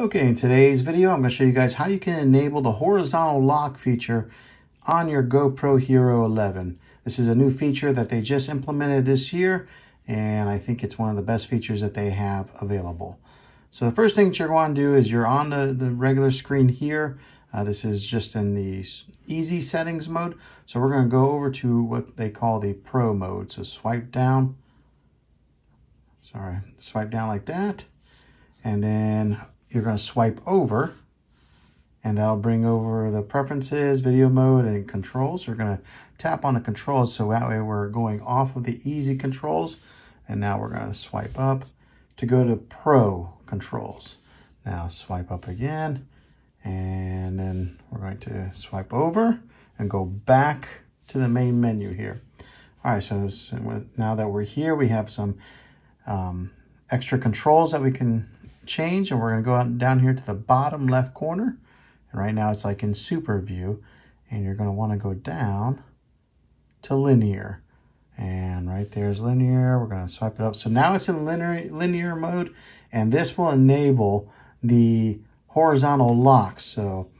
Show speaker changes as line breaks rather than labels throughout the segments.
Okay, in today's video, I'm going to show you guys how you can enable the horizontal lock feature on your GoPro Hero 11. This is a new feature that they just implemented this year, and I think it's one of the best features that they have available. So the first thing that you're going to do is you're on the, the regular screen here. Uh, this is just in the easy settings mode. So we're going to go over to what they call the pro mode. So swipe down. Sorry, swipe down like that. And then you're going to swipe over and that'll bring over the preferences, video mode, and controls. We're going to tap on the controls so that way we're going off of the easy controls. And now we're going to swipe up to go to pro controls. Now swipe up again and then we're going to swipe over and go back to the main menu here. All right, so, so now that we're here, we have some um, extra controls that we can change and we're going to go out down here to the bottom left corner. And right now it's like in super view and you're going to want to go down to linear. And right there's linear. We're going to swipe it up. So now it's in linear, linear mode and this will enable the horizontal lock. So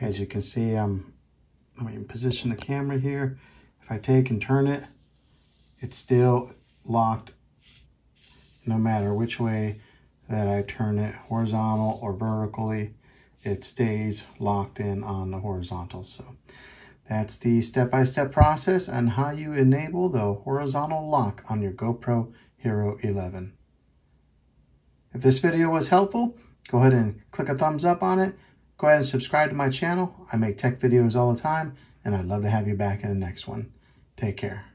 as you can see, I'm, let me position the camera here. If I take and turn it, it's still locked no matter which way that I turn it horizontal or vertically, it stays locked in on the horizontal. So that's the step-by-step -step process on how you enable the horizontal lock on your GoPro Hero 11. If this video was helpful, go ahead and click a thumbs up on it. Go ahead and subscribe to my channel. I make tech videos all the time, and I'd love to have you back in the next one. Take care.